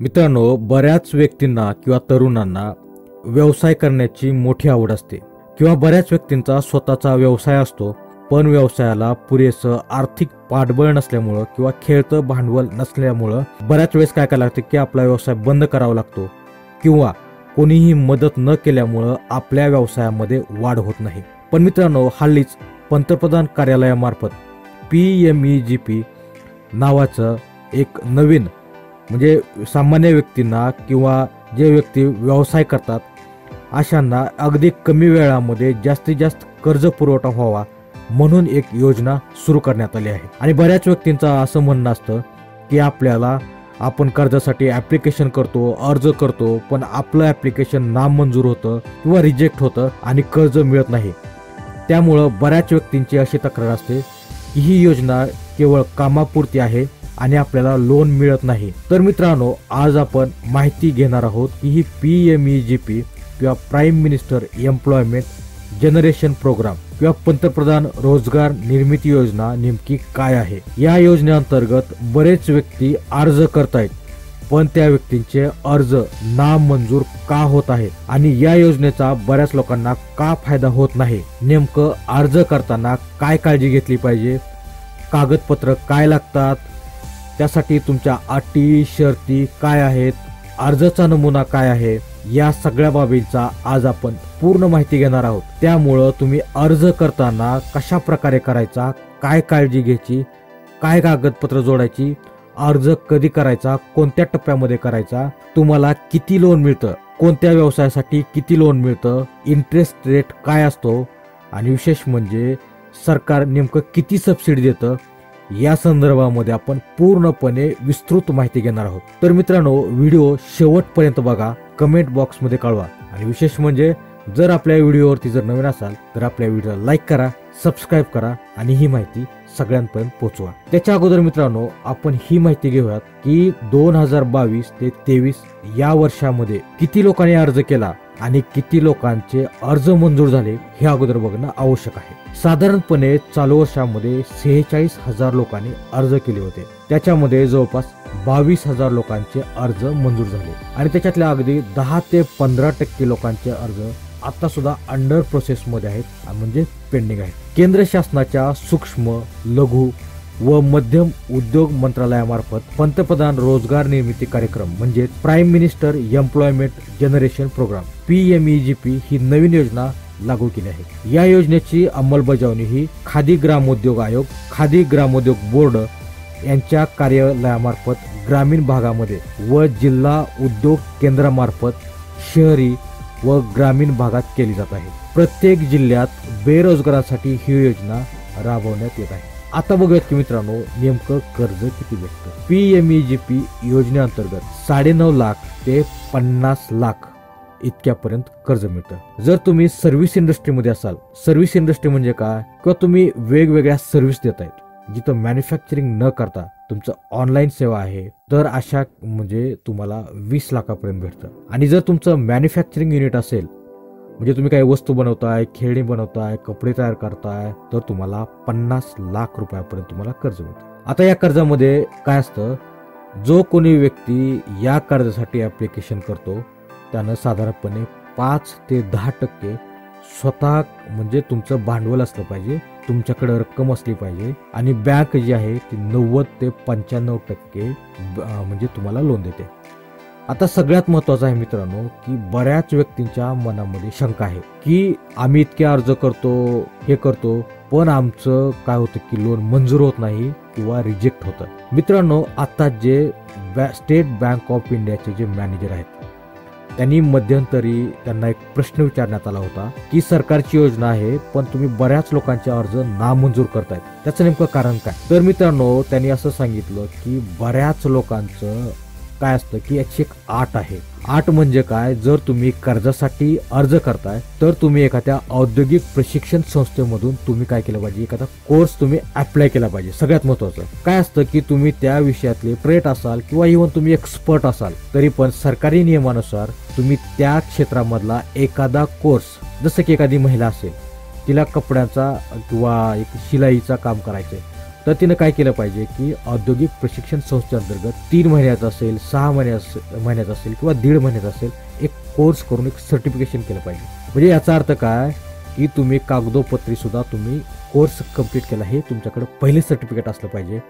मित्रांनो बऱ्याच व्यक्तींना किंवा तरुणांना व्यवसाय करण्याची मोठी आवड असते. किंवा बऱ्याच व्यक्तींचा स्वतःचा व्यवसाय असतो पण व्यवसायाला पुरेसं आर्थिक पाठबळ नसल्यामुळं किंवा खेळतं भांडवल नसल्यामुळं बऱ्याच वेळेस काय करायला लागतं की आपला व्यवसाय बंद करावा लागतो किंवा कोणीही मदत न केल्यामुळं आपल्या व्यवसायामध्ये वाढ होत नाही. पण मित्रांनो हल्लीच पंतप्रधान कार्यालयामार्फत P M E G P नावाचं एक नवीन म्हणजे सामान्य व्यक्तींना किंवा जे व्यक्ती व्यवसाय करतात अशांना अगदी कमी वेळामध्ये जास्तीत जास्त कर्ज पुरवठा व्हावा म्हणून एक योजना सुरू करण्यात आली आहे. आणि बऱ्याच व्यक्तींचं असं म्हणणं असतं की आपल्याला आपण कर्जासाठी ॲप्लिकेशन करतो अर्ज करतो पण आपलं ॲप्लिकेशन नामंजूर होतं किंवा रिजेक्ट होतं आणि कर्ज मिळत नाही. त्यामुळं बऱ्याच व्यक्तींची अशी तक्रार असते की ही योजना केवळ कामापुरती आहे आणि आपल्याला लोन मिळत नाही. तर मित्रांनो आज आपण माहिती घेणार आहोत की ही P M E G P किंवा prime minister employment generation programme किंवा पंतप्रधान रोजगार निर्मिती योजना नेमकी काय आहे? या योजनेअंतर्गत बरेच व्यक्ती अर्ज करतायत पण त्या व्यक्तींचे अर्ज नामंजूर का होत आहेत? आणि या योजनेचा बऱ्याच लोकांना का फायदा होत नाही? नेमकं अर्ज करताना काय काळजी घेतली पाहिजे? कागदपत्र काय लागतात? त्यासाठी तुमच्या अटी शर्ती काय आहेत अर्जाचा नमुना काय आहे या सगळ्या बाबींचा आज आपण पूर्ण माहिती घेणार आहोत. त्यामुळं तुम्ही अर्ज करताना कशा प्रकारे करायचा काय काळजी घ्यायची काय कागदपत्र जोडायची अर्ज कधी करायचा कोणत्या टप्प्यामध्ये करायचा तुम्हाला किती लोन मिळतं कोणत्या व्यवसायासाठी किती लोन मिळतं इंटरेस्ट रेट काय असतो आणि विशेष म्हणजे सरकार नेमकं किती सबसिडी देतं या संदर्भामध्ये आपण पूर्णपणे विस्तृत माहिती घेणार आहोत. तर मित्रांनो व्हिडिओ शेवटपर्यंत बघा कमेंट बॉक्समध्ये कळवा. आणि विशेष म्हणजे जर आपल्या व्हिडिओवरती जर नवीन असाल तर आपल्या व्हिडिओला लाईक करा सबस्क्राईब करा आणि ही माहिती सगळ्यांपर्यंत पोहोचवा. त्याच्या अगोदर मित्रांनो आपण ही माहिती घेऊयात की दोन हजार बावीस ते तेवीस या वर्षामध्ये किती लोकांनी अर्ज केला? आणि किती लोकांचे अर्ज मंजूर झाले हे अगोदर बघणं आवश्यक आहे. साधारणपणे चालू वर्षामध्ये सेहेचाळीस हजार लोकांनी अर्ज केले होते. त्याच्यामध्ये जवळपास बावीस हजार लोकांचे अर्ज मंजूर झाले. आणि त्याच्यातल्या अगदी दहा ते पंधरा टक्के लोकांचे अर्ज आता सुद्धा अंडर प्रोसेस मध्ये आहेत म्हणजे पेंडिंग आहेत. केंद्र शासनाच्या सूक्ष्म लघु व मध्यम उद्योग मंत्रालयामार्फत पंतप्रधान रोजगार निर्मिती कार्यक्रम म्हणजे prime minister employment generation programme P M E G P ही नवीन योजना लागू केली आहे. या योजनेची अंमलबजावणी ही खादी ग्रामोद्योग आयोग खादी ग्रामोद्योग बोर्ड यांच्या कार्यालयामार्फत ग्रामीण भागामध्ये व जिल्हा उद्योग केंद्रामार्फत शहरी व ग्रामीण भागात केली जात आहे. प्रत्येक जिल्ह्यात बेरोजगारासाठी ही योजना राबवण्यात येत आहे. आता बघूयात की मित्रांनो नेमकं कर्ज किती भेटतं? P M E G P योजनेअंतर्गत साडेनऊ लाख ते पन्नास लाख इतक्यापर्यंत कर्ज मिळतं. जर तुम्ही सर्व्हिस इंडस्ट्रीमध्ये असाल सर्व्हिस इंडस्ट्री म्हणजे काय? किंवा तुम्ही वेगवेगळ्या सर्व्हिस देत आहेत जिथं मॅन्युफॅक्चरिंग न करता तुमचं ऑनलाईन सेवा आहे तर अशा म्हणजे तुम्हाला वीस लाखापर्यंत भेटतं. आणि जर तुमचं मॅन्युफॅक्चरिंग युनिट असेल म्हणजे तुम्ही काही वस्तू बनवताय खेळणी बनवताय कपडे तयार करताय तर तुम्हाला पन्नास लाख रुपयापर्यंत तुम्हाला कर्ज मिळतं. आता या कर्जामध्ये काय असतं? जो कोणी व्यक्ती या कर्जासाठी ॲप्लिकेशन करतो त्यानं साधारणपणे पाच ते दहा टक्के स्वतः म्हणजे तुमचं भांडवल असलं पाहिजे तुमच्याकडे रक्कम असली पाहिजे आणि बँक जी आहे ती नव्वद ते पंच्याण्णव टक्के म्हणजे तुम्हाला लोन देते. आता सगळ्यात महत्वाचं आहे मित्रांनो की बऱ्याच व्यक्तींच्या मनामध्ये शंका आहे की आम्ही इतके अर्ज करतो हे करतो पण आमचं काय होतं की लोन मंजूर होत नाही किंवा रिजेक्ट होतं. मित्रांनो आता जे स्टेट बँक ऑफ इंडियाचे जे मॅनेजर आहेत त्यांनी मध्यंतरी त्यांना एक प्रश्न विचारण्यात आला होता की सरकारची योजना आहे पण तुम्ही बऱ्याच लोकांचे अर्ज नामंजूर करतायत. त्याचं नेमकं कारण काय? तर मित्रांनो त्यांनी असं सांगितलं की बऱ्याच लोकांचं काय असतं की याची एक आट आहे. आट म्हणजे काय? जर तुम्ही कर्जासाठी अर्ज करताय तर तुम्ही एखाद्या औद्योगिक प्रशिक्षण संस्थेमधून तुम्ही काय केलं पाहिजे? एखादा कोर्स तुम्ही अप्लाय केला पाहिजे. सगळ्यात महत्वाचं काय असतं की तुम्ही त्या विषयातले ट्रेट असाल किंवा इव्हन तुम्ही एक्सपर्ट असाल तरी पण सरकारी नियमानुसार तुम्ही त्या क्षेत्रामधला एखादा कोर्स जसं की एखादी महिला असेल तिला कपड्याचा किंवा एक शिलाईचा काम करायचंय. तर तिनं काय केलं पाहिजे की औद्योगिक प्रशिक्षण संस्थेअंतर्गत तीन महिन्याचा असेल सहा महिन्या महिन्याचा असेल किंवा दीड महिन्याचा असेल एक कोर्स करून एक सर्टिफिकेशन केलं पाहिजे. म्हणजे याचा अर्थ काय? की तुम्ही कागदोपत्री सुद्धा तुम्ही कोर्स कंप्लीट केला हे तुमच्याकडे पहिले सर्टिफिकेट असलं पाहिजे.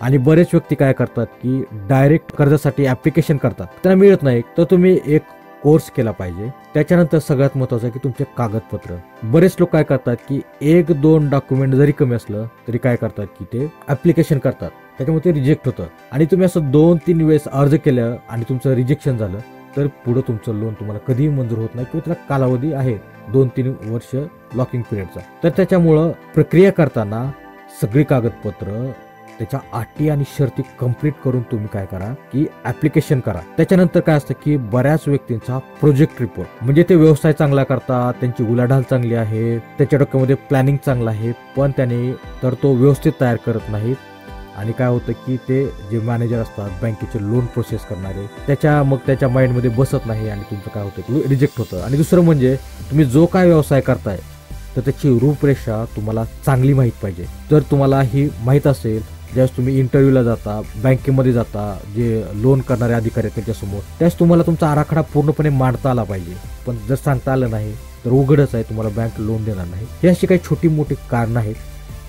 आणि बरेच व्यक्ती काय करतात की डायरेक्ट कर्जासाठी ऍप्लिकेशन करतात. त्यांना मिळत नाही. तर तुम्ही एक कोर्स केला पाहिजे. त्याच्यानंतर सगळ्यात महत्वाचं आहे की तुमचे कागदपत्र. बरेच लोक काय करतात की एक दोन डॉक्युमेंट जरी कमी असलं तरी काय करतात की ते ऍप्लिकेशन करतात. त्याच्यामुळे ते रिजेक्ट होतं. आणि तुम्ही असं दोन तीन वेळेस अर्ज केलं आणि तुमचं रिजेक्शन झालं तर पुढे तुमचं लोन तुम्हाला कधीही मंजूर होत नाही किंवा त्याला कालावधी आहे दोन तीन वर्ष लॉकिंग पिरियडचा तर त्याच्यामुळं प्रक्रिया करताना सगळी कागदपत्र त्याच्या अटी आणि शर्ती कंप्लीट करून तुम्ही काय करा की ऍप्लिकेशन करा. त्याच्यानंतर काय असतं की बऱ्याच व्यक्तींचा प्रोजेक्ट रिपोर्ट म्हणजे ते व्यवसाय चांगला करतात त्यांची उलाढाल चांगली आहे त्याच्या डोक्यामध्ये प्लॅनिंग चांगलं आहे पण त्याने तर तो व्यवस्थित तयार करत नाहीत आणि काय होतं की ते जे मॅनेजर असतात बँकेचे लोन प्रोसेस करणारे त्याच्या मग त्याच्या माइंडमध्ये बसत नाही आणि तुमचं काय होतं की रिजेक्ट होतं. आणि दुसरं म्हणजे तुम्ही जो काय व्यवसाय करताय तर त्याची रूपरेषा तुम्हाला चांगली माहीत पाहिजे. जर तुम्हाला ही माहीत असेल ज्यावेळेस तुम्ही इंटरव्ह्यूला जाता बँकेमध्ये जाता जे लोन करणारे अधिकारी आहेत त्यांच्यासमोर त्यावेळेस तुम्हाला तुमचा आराखडा पूर्णपणे मांडता आला पाहिजे. पण जर सांगता आलं नाही तर उघडच आहे तुम्हाला बँक लोन देणार नाही. हे अशी काही छोटी मोठी कारणं आहेत.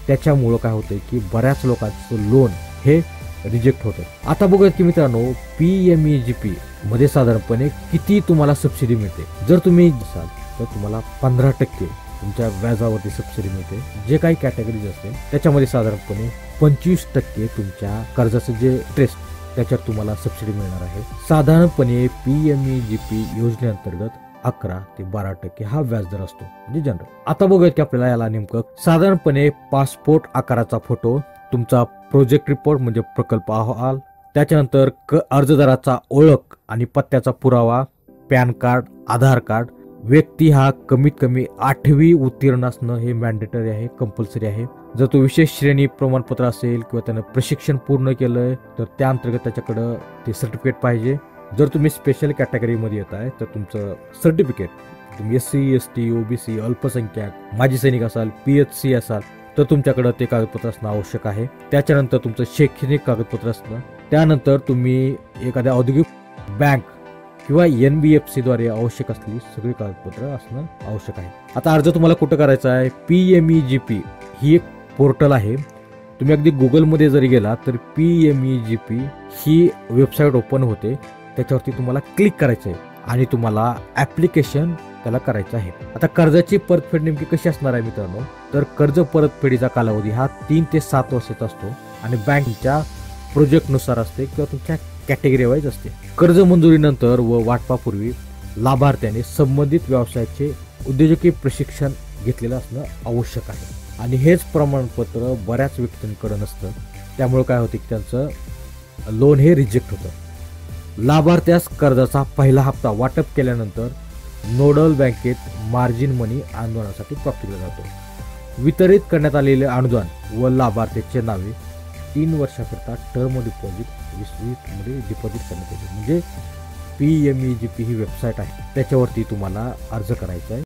त्याच्यामुळं काय होतंय की बऱ्याच लोकांचं लोन हे रिजेक्ट होतं आता बघूयात की मित्रांनो P M E G P मध्ये साधारणपणे किती तुम्हाला सबसिडी मिळते? जर तुम्ही असाल तर तुम्हाला पंधरा टक्के. तुमच्या व्याजावरती सबसिडी मिळते. जे काही कॅटेगरीज असतील त्याच्यामध्ये साधारणपणे पंचवीस टक्के तुमच्या कर्जाचं जे इंटरेस्ट त्याच्यावर तुम्हाला सबसिडी मिळणार आहे. साधारणपणे P M E G P योजनेअंतर्गत अकरा ते बारा टक्के हा व्याजदर असतो. म्हणजे जनरल आता बघूयात की आपल्याला याला नेमकं साधारणपणे पासपोर्ट आकाराचा फोटो तुमचा प्रोजेक्ट रिपोर्ट म्हणजे प्रकल्प अहवाल त्याच्यानंतर क अर्जदाराचा ओळख आणि पत्त्याचा पुरावा पॅन कार्ड आधार कार्ड व्यक्ती हा कमीत कमी आठवी उत्तीर्ण असणं हे मॅन्डेटरी आहे कंपल्सरी आहे. जर तो विशेष श्रेणी प्रमाणपत्र असेल किंवा त्यानं प्रशिक्षण पूर्ण केलंय तर त्या अंतर्गत त्याच्याकडं ते सर्टिफिकेट पाहिजे. जर तुम्ही स्पेशल कॅटेगरीमध्ये येत आहे तर तुमचं सर्टिफिकेट तुम्ही S C S T OBC अल्पसंख्याक माजी सैनिक असाल पी एच सी असाल तर तुमच्याकडं ते कागदपत्र असणं आवश्यक आहे. त्याच्यानंतर तुमचं शैक्षणिक कागदपत्र असणं. त्यानंतर तुम्ही एखाद्या औद्योगिक बँक किंवा एन बी एफ सीद्वारे आवश्यक असलेली सगळी कागदपत्र असणं आवश्यक आहे. आता अर्ज तुम्हाला कुठं करायचा आहे? P M E G P ही एक पोर्टल आहे. तुम्ही अगदी गुगलमध्ये जरी गेला तर P M E G P ही वेबसाईट ओपन होते. त्याच्यावरती तुम्हाला क्लिक करायचं आहे आणि तुम्हाला ॲप्लिकेशन त्याला करायचं आहे. आता कर्जाची परतफेड नेमकी कशी असणार आहे मित्रांनो? तर कर्ज परतफेडीचा कालावधी हा तीन ते सात वर्षाचा असतो आणि बँकच्या प्रोजेक्टनुसार असते किंवा तुमच्या कॅटेगरी वाईज असते. कर्ज मंजुरीनंतर व वाटपापूर्वी लाभार्थ्याने संबंधित व्यवसायाचे उद्योजकीय प्रशिक्षण घेतलेलं असणं आवश्यक आहे. आणि हेच प्रमाणपत्र बऱ्याच व्यक्तींकडे नसतं. त्यामुळे काय होतं की त्यांचं लोन हे रिजेक्ट होतं. लाभार्थ्यास कर्जाचा पहिला हप्ता वाटप केल्यानंतर नोडल बँकेत मार्जिन मनी आंदोलनासाठी प्राप्त केला जातो. वितरित करण्यात आलेले अनुदान व लाभार्थ्याचे नावे तीन वर्षाकरता टर्म डिपॉझिटमध्ये डिपॉझिट करण्यात येते. म्हणजे P M E G P ही वेबसाईट आहे. त्याच्यावरती तुम्हाला अर्ज करायचा आहे.